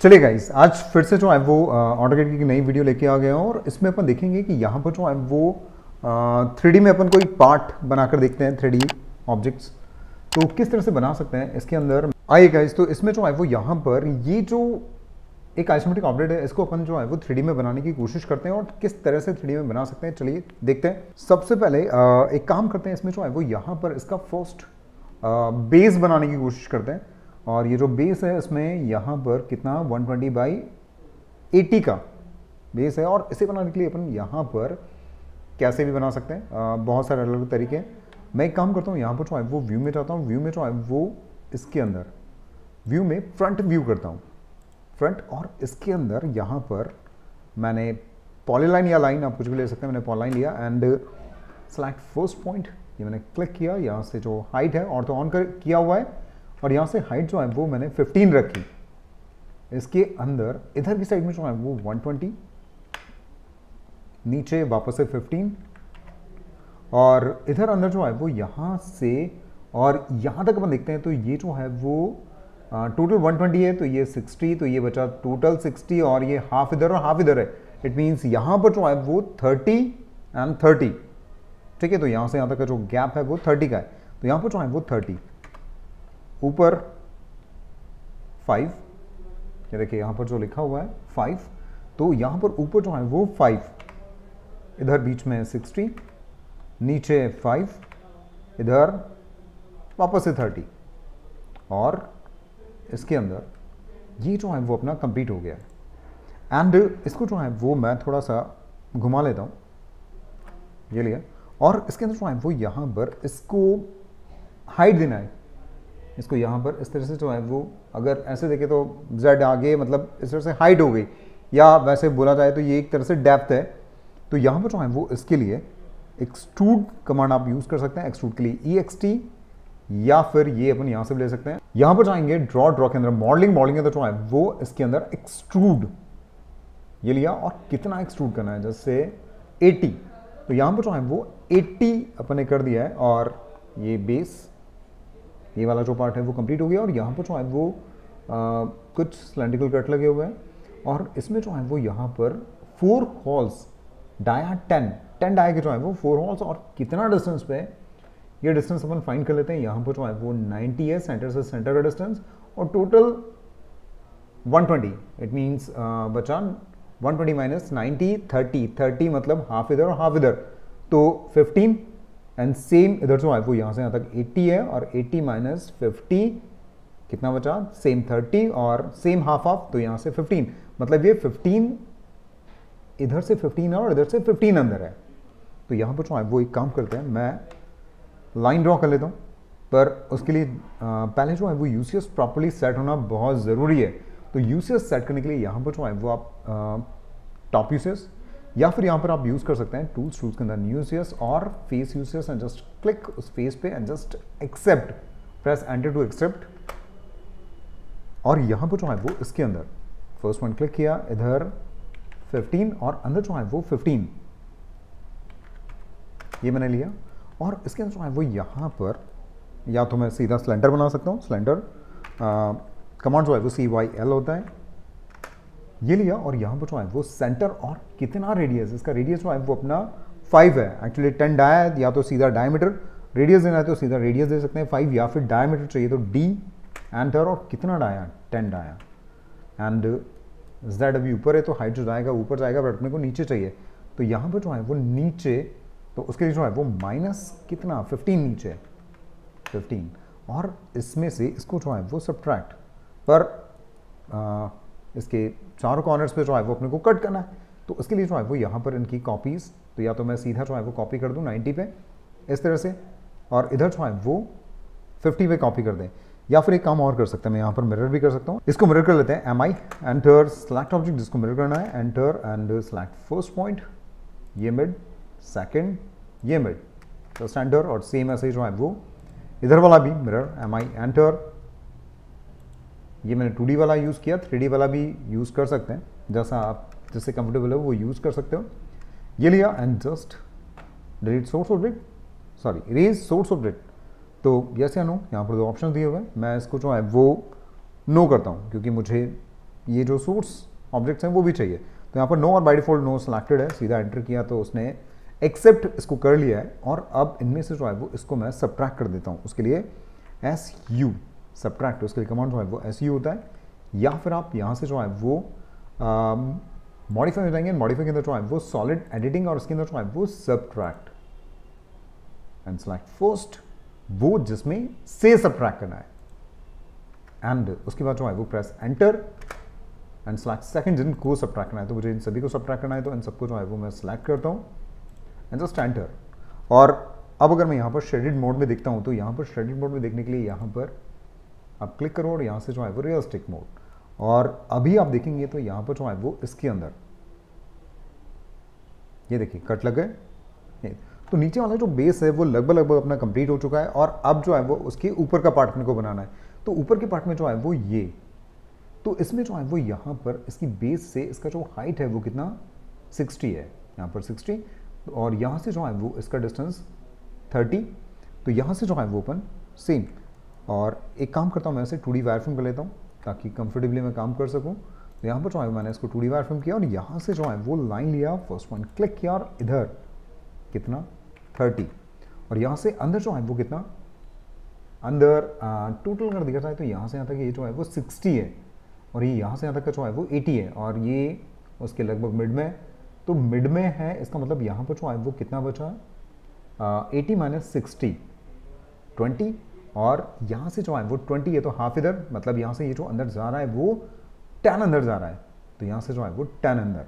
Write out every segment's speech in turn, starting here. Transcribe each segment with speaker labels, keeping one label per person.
Speaker 1: चलिए गाइस आज फिर से जो है वो ऑटोकेट की नई वीडियो लेके आ गए हैं और इसमें अपन देखेंगे कि यहाँ पर जो है वो थ्री में अपन कोई पार्ट बनाकर देखते हैं थ्री ऑब्जेक्ट्स तो किस तरह से बना सकते हैं, इसके अंदर? आइए गाइस तो इसमें जो है वो यहाँ पर, ये जो एक आइसोमेट्रिक ऑब्जेक्ट है, इसको अपन जो है वो थ्री में बनाने की कोशिश करते हैं और किस तरह से थ्री में बना सकते हैं, चलिए देखते हैं। सबसे पहले एक काम करते हैं, इसमें जो है वो यहाँ पर इसका फ़र्स्ट बेस बनाने की कोशिश करते हैं। और ये जो बेस है इसमें यहाँ पर कितना? 120 ट्वेंटी बाई एटी का बेस है। और इसे बनाने के लिए अपन यहाँ पर कैसे भी बना सकते हैं। आ, बहुत सारे अलग अलग तरीके मैं एक काम करता हूँ यहाँ पर जो वो व्यू में जाता हूँ। व्यू में जो है वो इसके अंदर। व्यू में फ्रंट व्यू करता हूँ। फ्रंट और इसके अंदर यहाँ पर मैंने पॉलीलाइन या लाइन आप कुछ भी ले सकते हैं। मैंने पॉलीलाइन लिया एंड सेलेक्ट फ़र्स्ट पॉइंट ये मैंने क्लिक किया। यहाँ से जो हाइट है और तो ऑन कर किया हुआ है। और यहाँ से हाइट जो है वो मैंने 15 रखी। इसके अंदर, इधर की साइड में जो है वो 120 नीचे वापस से 15 और इधर अंदर जो है वो यहाँ से, और यहाँ तक अपन देखते हैं तो ये जो है वो टोटल 120 है तो ये 60 तो ये बचा टोटल 60 और ये हाफ़ इधर और हाफ़ इधर है। इट मीन्स यहाँ पर जो है वो 30 एंड 30 ठीक है तो यहाँ से यहाँ तक का जो गैप है वो 30 का है। तो यहाँ पर जो है वो 30 ऊपर फाइव ये देखिए यहाँ पर जो लिखा हुआ है फाइव तो यहाँ पर ऊपर जो है वो फाइव इधर बीच में सिक्सटी नीचे फाइव इधर वापस से थर्टी और इसके अंदर ये जो है वो अपना कंप्लीट हो गया है। एंड इसको जो है वो मैं थोड़ा सा घुमा लेता हूँ, ये लिया, और इसके अंदर जो है वो यहाँ पर इसको हाइट देना है। इसको यहाँ पर इस तरह से जो है, वो अगर ऐसे देखें तो जेड आगे मतलब इस तरह से हाइट हो गई। या वैसे बोला जाए तो ये एक तरह से डेप्थ है। तो यहाँ पर जो है, वो इसके लिए एक्सट्रूड कमांड आप यूज़ कर सकते हैं एक्सट्रूड के लिए ई एक्स टी या फिर ये अपन यहाँ से ले सकते हैं। यहाँ पर जाएँगे ड्रॉ ड्रॉ के अंदर मॉडलिंग मॉडलिंग के अंदर जो है, वो इसके अंदर एक्सट्रूड ये लिया और कितना एक्सट्रूड करना है, जैसे 80 तो यहाँ पर जो है, वो 80 अपने कर दिया है और ये बेस ये वाला जो पार्ट है वो कंप्लीट हो गया और यहाँ पर जो है वो आ, कुछ सिलेंड्रिकल कट लगे हुए हैं। और इसमें जो है वो यहाँ पर four holes dia ten ten dia के जो है वो फोर हॉल्स और कितना डिस्टेंस पे ये डिस्टेंस अपन फाइंड कर लेते हैं। यहाँ पर जो है वो 90 है सेंटर से सेंटर का डिस्टेंस और टोटल 120 इट मीन्स बचा 120 twenty minus ninety thirty thirty मतलब हाफ़ इधर और हाफ़ इधर। तो 15 एंड सेम इधर है वो यहाँ से यहाँ तक 80 है और 80 माइनस फिफ्टी कितना बचा? सेम 30 और सेम हाफ़ हाफ़ तो यहाँ से 15 मतलब ये 15 इधर से 15 है और इधर से 15 अंदर है. तो यहाँ पर है वो एक काम करते हैं, मैं लाइन ड्रॉ कर लेता हूँ. पर उसके लिए पहले जो है, वो यूसीएस प्रॉपरली सेट होना बहुत ज़रूरी है. तो यूसीएस सेट करने के लिए यहाँ पर जो है, वो आप टॉप यूसीएस या फिर यहाँ पर आप यूज़ कर सकते हैं टूल्स टूल्स के अंदर न्यूज़ और face users and just click उस फेस पे and just accept press enter to accept और यहाँ पर जो है वो इसके अंदर फ़र्स्ट वन क्लिक किया, इधर 15 और अंदर जो है वो 15 ये मैंने लिया। और इसके अंदर जो है वो यहाँ पर, या तो मैं सीधा सिलेंडर बना सकता हूँ सिलेंडर कमांड जो है वो सी वाई एल होता है। ये लिया और यहाँ पर जो है वो सेंटर और कितना रेडियस इसका रेडियस जो है वो अपना फाइव है। एक्चुअली टेन डाया है या तो सीधा डायमीटर रेडियस देना है तो सीधा रेडियस दे सकते हैं फाइव या फिर डायमीटर चाहिए तो डी एंटर और कितना dia ten dia and Z अभी ऊपर है तो हाइट जो जाएगा ऊपर जाएगा बट अपने को नीचे चाहिए। तो यहाँ पर जो है वो नीचे तो उसके लिए जो है वो माइनस कितना? फिफ्टीन नीचे फिफ्टीन और इसमें से इसको जो है वो सब्ट्रैक्ट पर आ, इसके चारों कॉर्नर्स पे जो है वो अपने को कट करना है। तो उसके लिए जो है वो यहाँ पर इनकी कॉपीज़ तो या तो मैं सीधा जो है वो कॉपी कर दूँ 90 पे, इस तरह से, और इधर जो है वो 50 पे कॉपी कर दें। या फिर एक काम और कर सकते हैं, मैं यहाँ पर मिरर भी कर सकता हूँ। इसको मिरर कर लेते हैं M I enter select object जिसको मिरर करना है enter and select first point ये मिड सेकेंड ये मिड तो एंटर और सेम ऐसे जो है वो। इधर वाला भी मिरर एम आई एंटर ये मैंने टू वाला यूज़ किया, थ्री वाला भी यूज़ कर सकते हैं। जैसा आप जिससे कंफर्टेबल है, वो यूज़ कर सकते हो। ये लिया and just delete source object sorry erase source object तो यस या नो यहाँ पर दो ऑप्शन दिए हुए मैं इसको जो है, वो नो करता हूँ, क्योंकि मुझे ये जो सोर्स ऑब्जेक्ट्स हैं, वो भी चाहिए। तो यहाँ पर नो और बाई डिफ़ॉल्ट नो सिलेक्टेड है। सीधा एंटर किया तो उसने एक्सेप्ट इसको कर लिया है। और अब इनमें से जो है, वो इसको मैं सब्ट्रैक्ट कर देता हूँ। उसके लिए एस यू सब्ट्रैक्ट उसके लिए कमांड जो है वो ऐसे ही होता है, या फिर आप यहाँ से जो है वो मॉडिफाई हो जाएँगे मॉडिफाई के अंदर जो है वो सॉलिड एडिटिंग और उसके अंदर जो है वो सब्ट्रैक्ट एंड सेलेक्ट फ़र्स्ट वो जिसमें से सब्ट्रैक्ट करना है. एंड उसके बाद जो है वो press enter and select second जिनको सब्ट्रैक्ट करना है. तो मुझे इन सभी को सब्ट्रैक्ट करना है तो इन सबको जो है वो मैं सेलेक्ट करता हूँ. एंड जस्ट एंटर और अब अगर मैं यहाँ पर शेडिड मोड में देखता हूँ तो यहाँ पर शेडिड मोड में देखने के लिए यहाँ पर आप क्लिक करो और यहाँ से जो है वो रियलिस्टिक मोड और अभी आप देखेंगे तो यहाँ पर जो है वो इसके अंदर। ये देखिए कट लग गए। तो नीचे वाला जो बेस है वो लगभग लगभग अपना कंप्लीट हो चुका है और अब जो है वो उसके ऊपर का पार्ट अपने को बनाना है। तो ऊपर के पार्ट में जो है वो ये। तो इसमें जो है वो यहाँ पर इसकी बेस से इसका जो हाइट है वो कितना? 60 है। यहाँ पर 60 और यहाँ से जो है वो इसका डिस्टेंस 30 तो यहाँ से जो है वो ओपन सेम और एक काम करता हूँ, मैं इसे टू डी वायर फ़िल्म कर लेता हूँ ताकि कंफर्टेबली मैं काम कर सकूँ। तो यहाँ पर जो है, मैंने इसको टू डी वायर फ़िल्म किया और यहाँ से जो है, वो लाइन लिया फ़र्स्ट वन क्लिक किया और इधर कितना? थर्टी और यहाँ से अंदर जो है, वो कितना? अंदर टोटल अगर देखा जाए तो यहाँ से यहाँ तक ये जो है, वो सिक्सटी है और ये यहाँ से यहाँ तक का जो है, वो एटी है और ये उसके लगभग मिड में तो मिड में है, इसका मतलब यहाँ पर जो है, वो कितना बचा? एटी माइनस सिक्सटी ट्वेंटी और यहाँ से जो है वो ट्वेंटी है तो हाफ़ इधर मतलब यहाँ से ये जो अंदर जा रहा है, वो टेन अंदर जा रहा है। तो यहाँ से जो है वो टेन अंदर।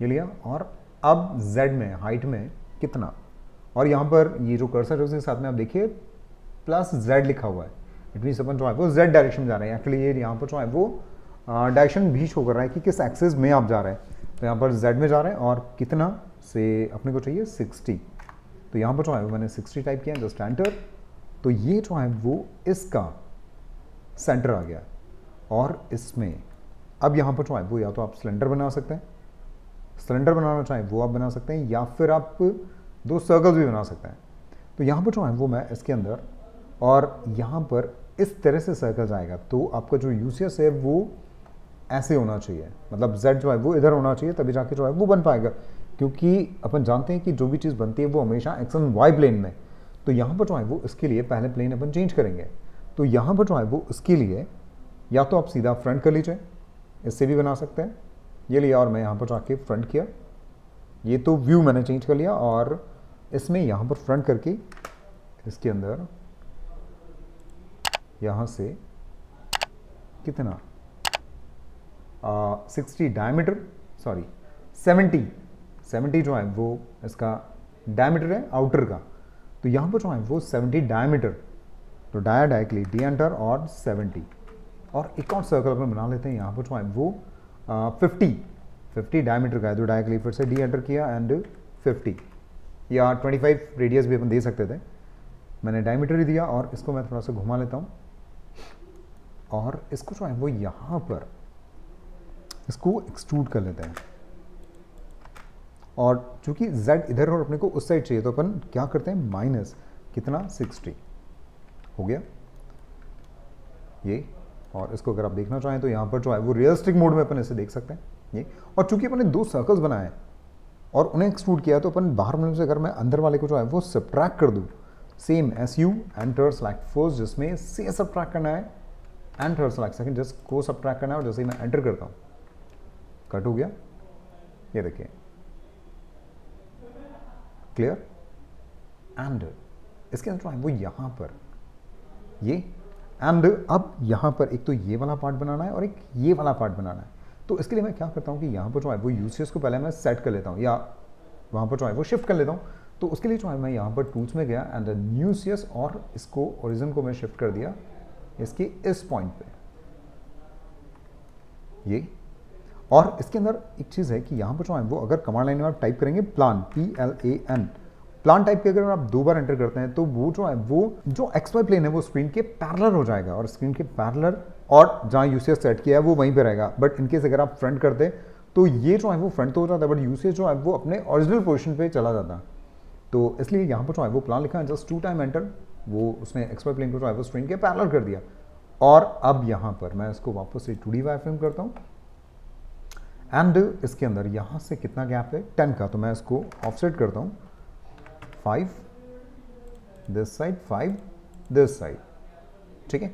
Speaker 1: ये लिया? और अब जेड में हाइट में कितना? और यहाँ पर ये जो कर्सर है उसके साथ में आप देखिए प्लस जेड लिखा हुआ है। इट मीन अपन जो है वो जेड डायरेक्शन में जा रहे हैं। एक्चुअली ये यहाँ पर जो है वो डायरेक्शन भी शो कर रहा है कि किस एक्सेस में आप जा रहे हैं। तो यहाँ पर जेड में जा रहे हैं और कितना से, अपने को चाहिए सिक्सटी तो यहाँ पर जो है मैंने सिक्सटी टाइप किया जस्ट एंटर तो ये जो है वो इसका सेंटर आ गया और इसमें अब यहाँ पर जो है वो या तो आप सिलेंडर बना सकते हैं सिलेंडर बनाना चाहें वो आप बना सकते हैं या फिर आप दो सर्कल्स भी बना सकते हैं। तो यहाँ पर जो है वो मैं इसके अंदर और यहाँ पर इस तरह से सर्कल जाएगा तो आपका जो यूसीएस है वो ऐसे होना चाहिए। मतलब जेड जो है वो इधर होना चाहिए तभी जाके जो है वो बन पाएगा। क्योंकि अपन जानते हैं कि जो भी चीज़ बनती है वो हमेशा एक्स एंड वाई प्लेन में तो यहाँ पर जो है वो इसके लिए पहले प्लेन अपन चेंज करेंगे। तो यहाँ पर जो है वो इसके लिए या तो आप सीधा फ्रंट कर लीजिए, इससे भी बना सकते हैं। ये लिया और मैं यहाँ पर जाके फ्रंट किया। ये तो व्यू मैंने चेंज कर लिया और इसमें यहाँ पर फ्रंट करके इसके अंदर यहाँ से कितना? Sixty diameter sorry seventy seventy जो है वो इसका डायमीटर है आउटर का। तो यहाँ पर जो है, वो सेवेंटी डायमीटर तो डाया डायकली डी एंटर और सेवेंटी और एक और सर्कल अपन बना लेते हैं, यहाँ पर जो है, वो फिफ्टी फिफ्टी डायमीटर का है तो डायकली फिर से डी एंटर किया एंड फिफ्टी या 25 रेडियस भी अपन दे सकते थे. मैंने डायमीटर ही दिया और इसको मैं थोड़ा सा घुमा लेता हूँ. और इसको जो है, वो यहाँ पर, इसको एक्सट्रूड कर लेते हैं. और चूँकि z इधर और अपने को उस साइड चाहिए तो अपन क्या करते हैं? माइनस कितना? 60 हो गया? ये। और इसको अगर आप देखना चाहें तो यहाँ पर जो है, वो रियलिस्टिक मोड में अपन इसे देख सकते हैं। ये। और चूँकि अपने दो सर्कल्स बनाए और उन्हें एक्सक्लूड किया तो अपन बाहर मिनट से अगर मैं अंदर वाले को जो है, वो सब्ट्रैक्ट कर दूँ। Same S U enter select first जिसमें से सब्ट्रैक्ट करना है एंटर सेलेक्ट सेकंड जस्ट को सब्ट्रैक्ट करना है और जैसे ही मैं एंटर करता हूँ। कट हो गया? ये देखिए। क्लियर एंड इसके अंदर वो यहाँ पर। ये एंड अब यहाँ पर एक तो ये वाला पार्ट बनाना है और एक ये वाला पार्ट बनाना है। तो इसके लिए मैं क्या करता हूँ कि यहाँ पर जो है वो यूसीएस को पहले मैं सेट कर लेता हूँ, या वहाँ पर जो है वो शिफ्ट कर लेता हूँ। तो उसके लिए जो है मैं यहाँ पर टूल्स में गया एंड न्यू सी और इसको ओरिजिन को मैं शिफ्ट कर दिया इसके इस पॉइंट पे। ये और इसके अंदर एक चीज़ है कि यहाँ पर जो है, वो अगर कमांड लाइन में आप टाइप करेंगे plan P L A N plan type के अगर आप दो बार एंटर करते हैं तो वो जो है, वो जो एक्स वाई प्लेन है, वो स्क्रीन के पैरलर हो जाएगा और स्क्रीन के पैरलर और जहाँ यूसीएस सेट किया है, वो वहीं पर रहेगा। बट इनकेस अगर आप फ्रंट करते तो ये जो है, वो फ्रंट तो हो जाता है बट यूसीएस जो है, वो अपने ओरिजिनल पोजिशन पे चला जाता। तो इसलिए यहाँ पर जो है, वो प्लान लिखा है जस्ट टू टाइम एंटर वो उसने एक्स वाई प्लेन को जो है, वो स्क्रीन के पैरलर कर दिया। और अब यहाँ पर मैं इसको वापस से टू डी वाई फ्रेम करता हूँ। एंड इसके अंदर यहाँ से कितना गैप है? टेन का। तो मैं इसको ऑफसेट करता हूँ। Five this side five this side ठीक है?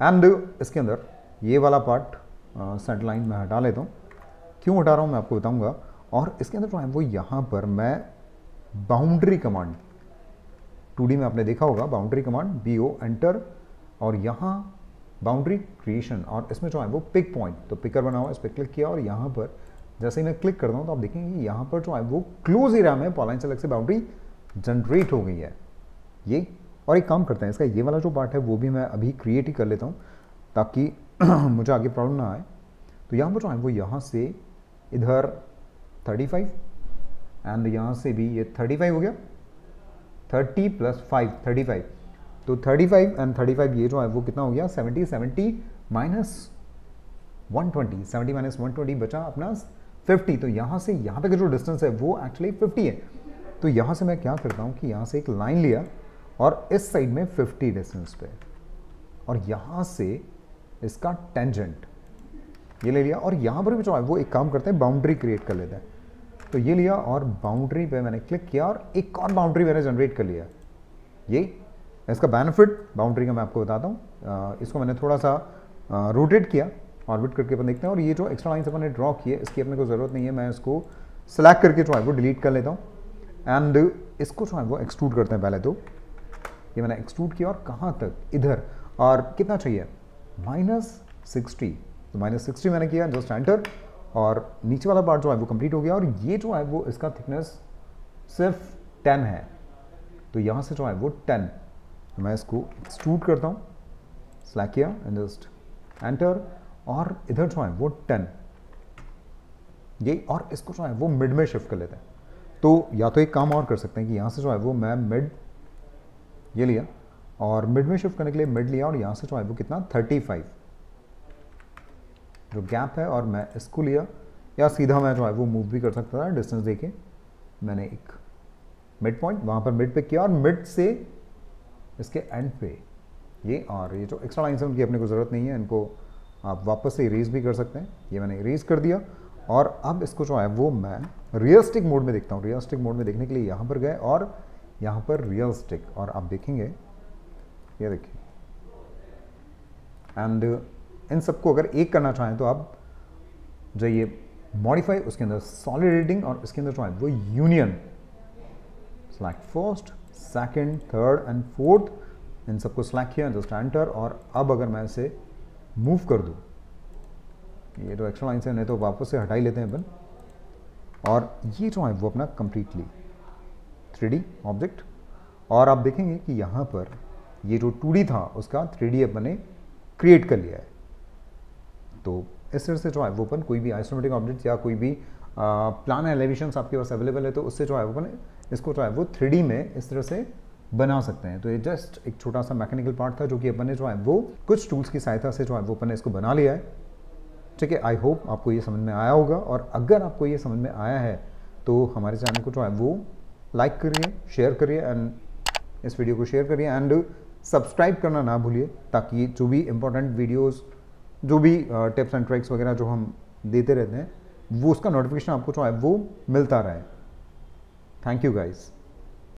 Speaker 1: एंड इसके अंदर ये वाला पार्ट सेंटर लाइन में हटा लेता हूँ। क्यों हटा रहा हूँ? मैं आपको बताऊँगा। और इसके अंदर जो है वो यहाँ पर मैं बाउंड्री कमांड टू में आपने देखा होगा boundary command B O enter और यहाँ बाउंड्री क्रिएशन और इसमें जो है वो पिक पॉइंट तो पिकर बना हुआ इस पर क्लिक किया और यहाँ पर, जैसे ही मैं क्लिक करता हूँ तो आप देखेंगे यहाँ पर जो है वो क्लोज एरिया में पॉलाइन से अलग से बाउंड्री जनरेट हो गई है। ये, और एक काम करते हैं, इसका ये वाला जो पार्ट है वो भी मैं अभी क्रिएट ही कर लेता हूँ ताकि मुझे आगे प्रॉब्लम ना आए। तो यहाँ पर जो है वो यहाँ से इधर 35 एंड यहाँ से भी ये 35 हो गया। 30 प्लस 5 35 तो 35 एंड 35 ये जो है, वो कितना हो गया? 70 70 माइनस 120 70 माइनस 120 बचा अपना 50 तो यहाँ से, यहाँ तक जो डिस्टेंस है, वो एक्चुअली 50 है। तो यहाँ से मैं क्या करता हूँ कि यहाँ से एक लाइन लिया और इस साइड में 50 डिस्टेंस पे। और यहाँ से इसका टेंजेंट ये ले लिया। और यहाँ पर भी जो है वो एक काम करते हैं बाउंड्री क्रिएट कर लेते हैं। तो ये लिया और बाउंड्री पे मैंने क्लिक किया और एक और बाउंड्री मैंने जनरेट कर लिया। ये इसका बेनिफिट बाउंड्री का मैं आपको बताता हूँ। इसको मैंने थोड़ा सा रोटेट किया ऑर्बिट करके अपन देखते हैं। और ये जो एक्स्ट्रा लाइन अपन ड्रॉ किए, इसकी अपने को ज़रूरत नहीं है, मैं इसको सेलेक्ट करके जो है वो डिलीट कर लेता हूँ। एंड इसको जो है वो एक्सट्रूड करते हैं पहले तो ये मैंने एक्सट्रूड किया और कहाँ तक? इधर। और कितना चाहिए? माइनस सिक्सटी तो माइनस सिक्सटी मैंने किया जस्ट एंटर और नीचे वाला पार्ट जो है वो कंप्लीट हो गया, और ये जो है वो इसका थिकनेस सिर्फ़ टेन है। तो यहाँ से जो है वो टेन तो मैं इसको एक्सट्रूड करता हूँ। स्लैक किया एंड जस्ट एंटर और इधर जो है वो टेन ये और इसको जो है वो मिड में शिफ्ट कर लेते हैं। तो या तो एक काम और कर सकते हैं कि यहाँ से जो है वो मैं मिड ये लिया और मिड में शिफ्ट करने के लिए मिड लिया और यहाँ से जो है वो कितना? 35 जो गैप है और मैं इसको लिया। या सीधा मैं जो है वो मूव भी कर सकता था। डिस्टेंस देके मैंने एक मिड पॉइंट वहाँ पर मिड पे किया और मिड से इसके एंड पे ये और ये जो एक्स्ट्रा लाइन्स हैं, उनकी अपने को ज़रूरत नहीं है, इनको आप वापस से इरेज भी कर सकते हैं। ये मैंने इरेज कर दिया और अब इसको जो है, वो मैं रियलिस्टिक मोड में देखता हूँ। रियलिस्टिक मोड में देखने के लिए यहाँ पर गए और यहाँ पर रियलिस्टिक और आप देखेंगे, ये देखिए। एंड इन सबको अगर एक करना चाहें तो आप जाइए मॉडिफाई उसके अंदर सॉलिड और इसके अंदर जो है, वो union select first second third and fourth इन सबको सेलेक्ट किया जस्ट एंटर और अब अगर मैं इसे मूव कर दूँ, ये जो एक्स्ट्रा लाइन से नहीं तो वापस से हटा ही लेते हैं अपन। और ये जो है वो अपना कंप्लीटली थ्री ऑब्जेक्ट और आप देखेंगे कि यहाँ पर ये जो टू था, उसका थ्री अपन ने क्रिएट कर लिया है। तो इस तरह से जो है वो अपन कोई भी आइसोमेटिक ऑब्जेक्ट या कोई भी प्लान एलिवेशन आपके पास अवेलेबल है तो उससे जो है वो अपन इसको जो है, वो थ्री में इस तरह से बना सकते हैं। तो ये जस्ट एक छोटा सा मैकेनिकल पार्ट था जो कि अपन ने जो है, वो कुछ टूल्स की सहायता से जो है, वो अपन ने इसको बना लिया है। ठीक है आई होप आपको ये समझ में आया होगा और अगर आपको ये समझ में आया है तो हमारे चैनल को जो है, वो लाइक करिए शेयर करिए एंड इस वीडियो को शेयर करिए एंड सब्सक्राइब करना ना भूलिए, ताकि जो भी इंपॉर्टेंट वीडियोस जो भी टिप्स एंड ट्रिक्स वगैरह जो हम देते रहते हैं, वो उसका नोटिफिकेशन आपको जो है, वो मिलता रहे। Thank you guys.